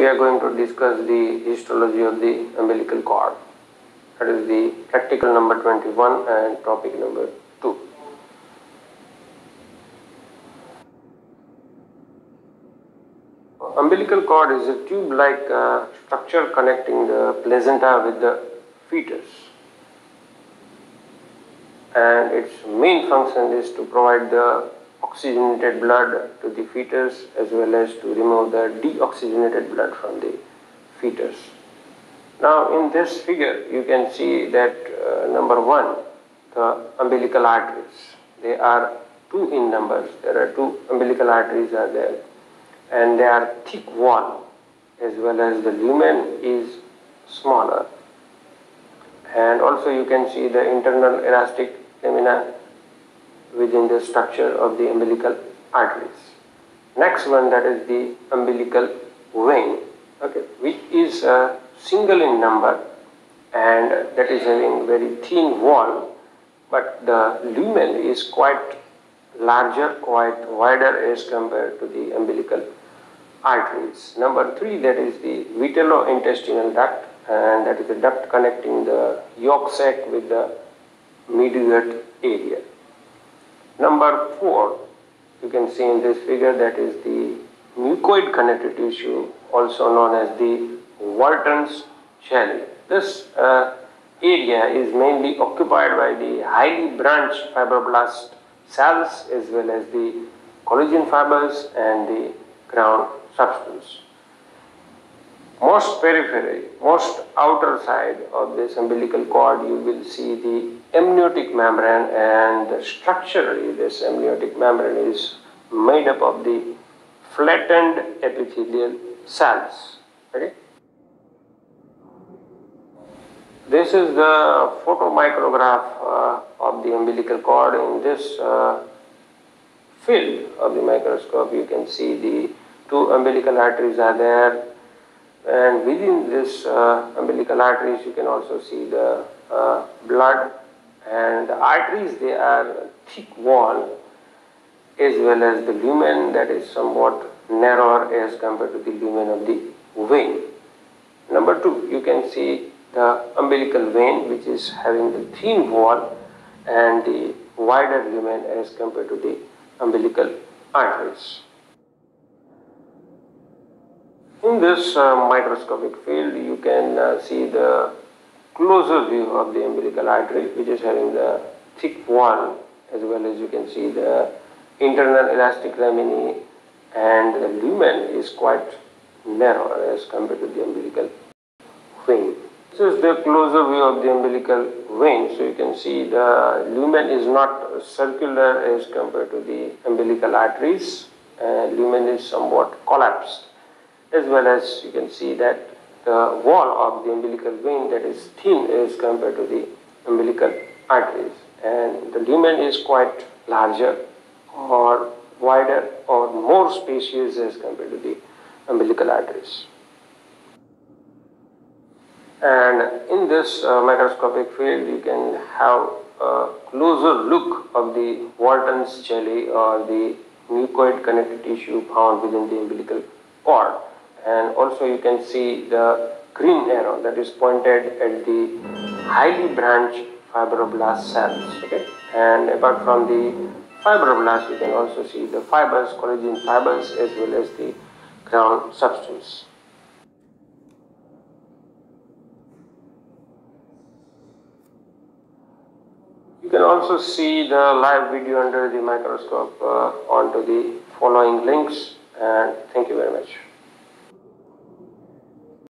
we are going to discuss the histology of the umbilical cord. That is the practical number 21 and topic number 2. Umbilical cord is a tube-like uh, structure connecting the placenta with the fetus and its main function is to provide the oxygenated blood to the fetus as well as to remove the deoxygenated blood from the fetus. Now in this figure you can see that uh, number one the umbilical arteries. They are two in numbers. There are two umbilical arteries are there. And they are thick wall as well as the lumen is smaller. And also you can see the internal elastic lamina within the structure of the umbilical arteries. Next one that is the umbilical vein, okay, which is uh, single in number and that is having very thin wall, but the lumen is quite larger, quite wider as compared to the umbilical arteries. Number three, that is the vitello-intestinal duct, and that is the duct connecting the yolk sac with the midgut area. Number four, you can see in this figure that is the mucoid connective tissue, also known as the Wharton's jelly. This uh, area is mainly occupied by the highly branched fibroblast cells as well as the collagen fibers and the ground substance most periphery, most outer side of this umbilical cord, you will see the amniotic membrane and structurally this amniotic membrane is made up of the flattened epithelial cells. Okay? This is the photomicrograph uh, of the umbilical cord. In this uh, field of the microscope, you can see the two umbilical arteries are there and within this uh, umbilical arteries you can also see the uh, blood and the arteries they are thick wall as well as the lumen that is somewhat narrower as compared to the lumen of the vein. Number two, you can see the umbilical vein which is having the thin wall and the wider lumen as compared to the umbilical arteries. In this uh, microscopic field, you can uh, see the closer view of the umbilical artery, which is having the thick wall, as well as you can see the internal elastic laminae, and the lumen is quite narrow as compared to the umbilical vein. This is the closer view of the umbilical vein, so you can see the lumen is not circular as compared to the umbilical arteries. Uh, lumen is somewhat collapsed as well as you can see that the wall of the umbilical vein that is thin as compared to the umbilical arteries and the lumen is quite larger or wider or more spacious as compared to the umbilical arteries. And in this uh, microscopic field, you can have a closer look of the Wharton's jelly or the mucoid connective tissue found within the umbilical cord and also you can see the green arrow that is pointed at the highly branched fibroblast cells okay? And apart from the fibroblast you can also see the fibers collagen fibers as well as the ground substance. You can also see the live video under the microscope uh, onto the following links and thank you very much